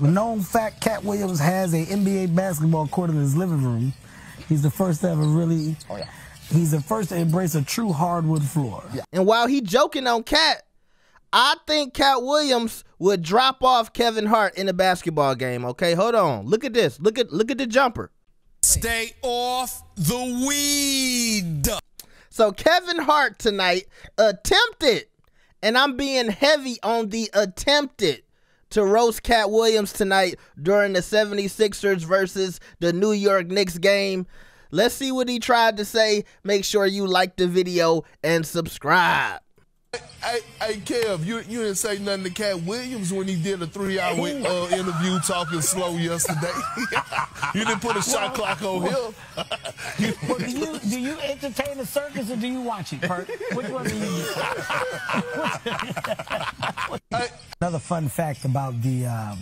Known fact, Katt Williams has a NBA basketball court in his living room. He's the first to ever really. Oh yeah. He's the first to embrace a true hardwood floor. Yeah. And while he joking on Katt, I think Katt Williams would drop off Kevin Hart in a basketball game. Okay, hold on. Look at this. Look at look at the jumper. Stay off the weed. So Kevin Hart tonight attempted, and I'm being heavy on the attempted to roast Katt Williams tonight during the 76ers versus the New York Knicks game. Let's see what he tried to say. Make sure you like the video and subscribe. Hey, hey, Kev, you you didn't say nothing to Katt Williams when he did a three-hour uh, interview talking slow yesterday. you didn't put a shot clock on him. Well, do you do you entertain the circus or do you watch it, Perk? Which one do you do? Another fun fact about the um,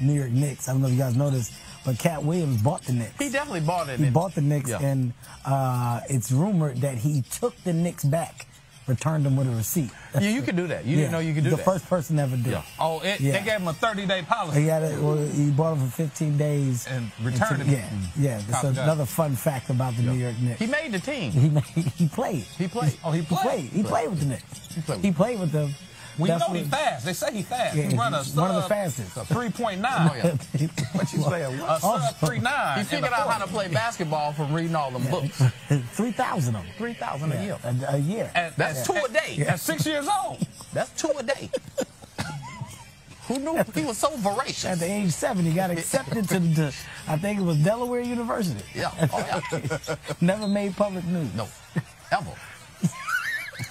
New York Knicks. I don't know if you guys noticed, but Katt Williams bought the Knicks. He definitely bought it. He bought the Knicks, Yeah. and uh, it's rumored that he took the Knicks back, returned them with a receipt. You, you can do that. You didn't know you could do that. the first person ever did. Yeah. Oh, it, Yeah. they gave him a 30 day policy. He had it. Well, he bought them for 15 days And returned it. Yeah, yeah. It's Copy that. another fun fact about the New York Knicks. He made the team. He made, he played. He played. Oh, he He played. played. He played with the Knicks. He played with He played with them. Well, you know Definitely- he fast. They say he fast. Yeah, he run a he's one of the fastest. a 3.9. Oh, yeah. what you say? A sub 3.9. He figured out how to play basketball from reading all them books. Three thousand of them. 3,000 a year. A, a year. At, That's at- two a day. At six years old. That's two a day. Who knew he was so voracious? At the age seven, he got accepted to, the, I think it was Delaware University. Yeah. Oh, yeah. Never made public news. No. Ever.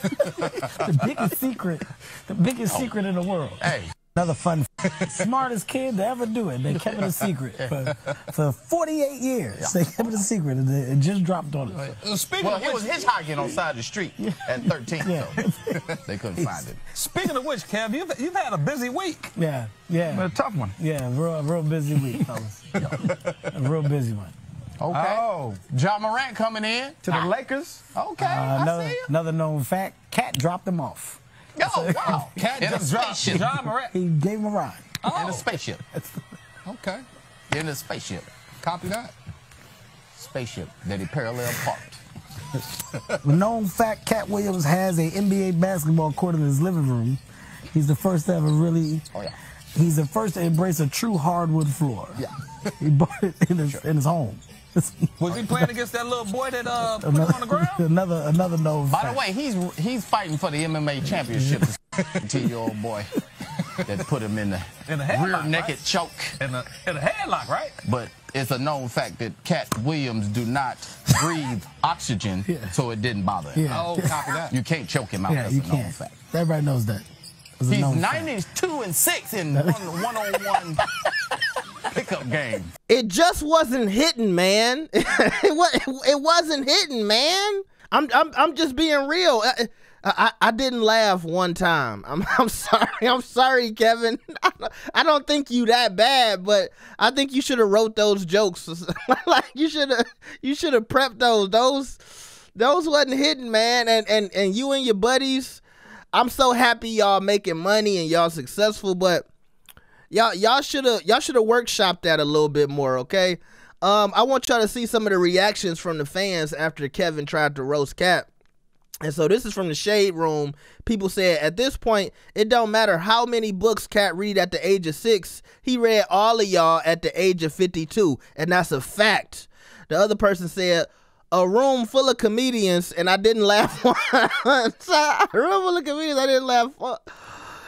The biggest secret, the biggest oh. secret in the world. Hey. Another fun, smartest kid to ever do it. They kept it a secret for, for 48 years. They kept it a secret, and it just dropped on us. Speaking, Well, of he which, was hitchhiking on side of the street at 13, Yeah. so they couldn't find it. speaking of which, Kev, you've, you've had a busy week. Yeah, yeah, A tough one. yeah. Real, real busy week, fellas. A real busy one. Okay. Oh. Ja Morant coming in. To the Lakers. Okay. Uh, I another, see another known fact: Katt dropped him off. Oh, wow. Katt in just dropped spaceship. Ja Morant. He gave him a ride. In a spaceship. Okay. In a spaceship. Copy that. Spaceship that he parallel parked. Known fact: Katt Williams has a NBA basketball court in his living room. He's the first to ever really. Oh, yeah. He's the first to embrace a true hardwood floor. Yeah. He bought it in his, in his home. Was he playing against that little boy that uh, put him on the ground? another another known By fact. the way, he's he's fighting for the MMA championship. Ten year old boy that put him in the, In the headlock, rear naked right? choke. In a, in a headlock, right? But it's a known fact that Katt Williams do not breathe oxygen, Yeah. so it didn't bother him. Yeah. Oh, copy that. You can't choke him out. yeah, That's you a known can't. fact. Everybody knows that. It's a He's fact. 92 and 6 in one one on one pickup game. It just wasn't hitting, man. it, wa- it wasn't hitting, man. I'm I'm I'm just being real. I, I, I didn't laugh one time. I'm I'm sorry. I'm sorry, Kevin. I don't, I don't think you that bad, but I think you should have wrote those jokes. like you should have you should have prepped those. Those those wasn't hitting, man. And and and you and your buddies. I'm so happy y'all making money and y'all successful, but y'all y'all should have y'all should have workshopped that a little bit more, okay? Um, I want y'all to see some of the reactions from the fans after Kevin tried to roast Cap. And so this is from the shade room. People said at this point, it don't matter how many books Katt read at the age of six. He read all of y'all at the age of 52, and that's a fact. The other person said, a room full of comedians, and I didn't laugh once. a room full of comedians, I didn't laugh.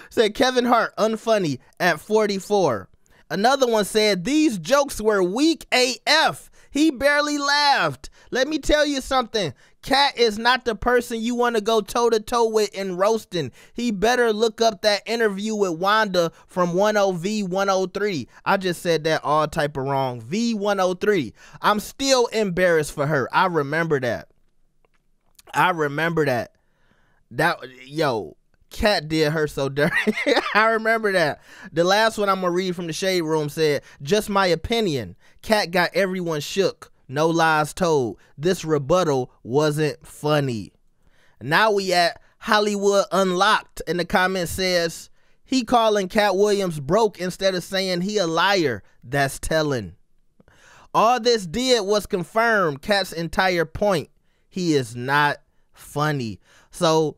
Said Kevin Hart, unfunny at 44. Another one said, These jokes were weak AF. He barely laughed. Let me tell you something. Katt is not the person you want to go toe to toe with in roasting. He better look up that interview with Wanda from 10V103. I just said that all type of wrong. V103. I'm still embarrassed for her. I remember that. I remember that. That yo, Katt did her so dirty. I remember that. The last one I'm gonna read from the shade room said, "Just my opinion. Katt got everyone shook. No lies told. This rebuttal wasn't funny." Now we at Hollywood Unlocked, and the comment says, He calling Katt Williams broke instead of saying he a liar. That's telling. All this did was confirm Katt's entire point. He is not funny. So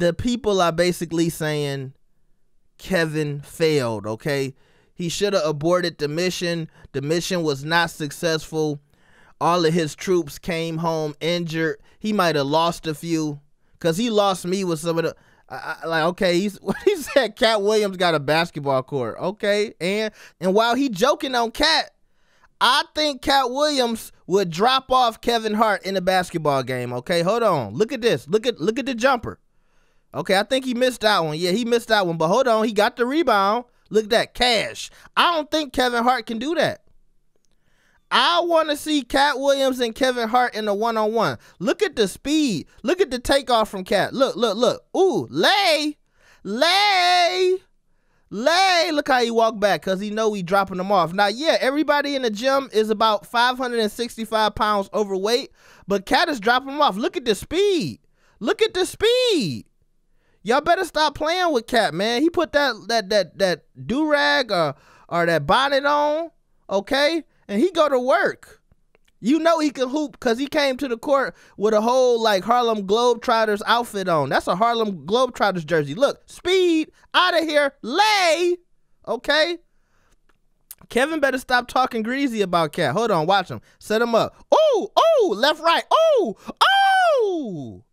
the people are basically saying Kevin failed, okay? He should have aborted the mission. The mission was not successful. All of his troops came home injured. He might have lost a few because he lost me with some of the. I, I, like okay, he's he said Katt Williams got a basketball court. Okay, and and while he joking on Katt, I think Katt Williams would drop off Kevin Hart in a basketball game. Okay, hold on. Look at this. Look at look at the jumper. Okay, I think he missed that one. Yeah, he missed that one. But hold on, he got the rebound. Look at that cash. I don't think Kevin Hart can do that. I want to see Katt Williams and Kevin Hart in a one on one. Look at the speed. Look at the takeoff from Katt. Look, look, look. Ooh, lay, lay, lay. Look how he walked back because he know we dropping them off. Now, yeah, everybody in the gym is about 565 pounds overweight, but Katt is dropping them off. Look at the speed. Look at the speed. Y'all better stop playing with Katt, man. He put that that that that do rag or uh, or that bonnet on, okay, and he go to work. You know he can hoop because he came to the court with a whole like Harlem Globetrotters outfit on. That's a Harlem Globetrotters jersey. Look, speed out of here, lay, okay. Kevin better stop talking greasy about Katt. Hold on, watch him. Set him up. Ooh, ooh, left, right. Ooh, ooh.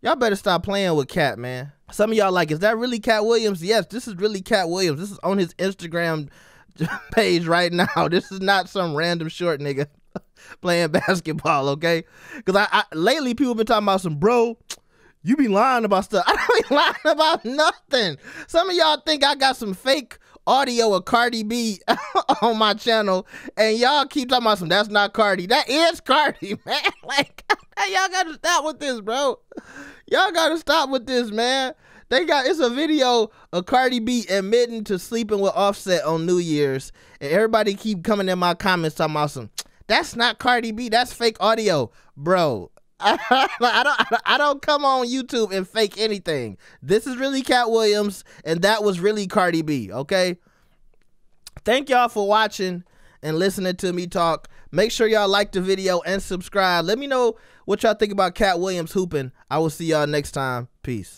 Y'all better stop playing with Katt, man. Some of y'all like, is that really Katt Williams? Yes, this is really Katt Williams. This is on his Instagram page right now. This is not some random short nigga playing basketball, okay? Because I, I lately people been talking about some bro. You be lying about stuff. I don't be lying about nothing. Some of y'all think I got some fake audio of Cardi B on my channel, and y'all keep talking about some. That's not Cardi. That is Cardi, man. Like y'all gotta stop with this, bro. Y'all gotta stop with this, man. They got it's a video of Cardi B admitting to sleeping with Offset on New Year's, and everybody keep coming in my comments talking about some. That's not Cardi B. That's fake audio, bro. I don't I don't come on YouTube and fake anything. This is really Katt Williams and that was really Cardi B, okay? Thank y'all for watching and listening to me talk. Make sure y'all like the video and subscribe. Let me know what y'all think about Katt Williams hooping. I will see y'all next time. Peace.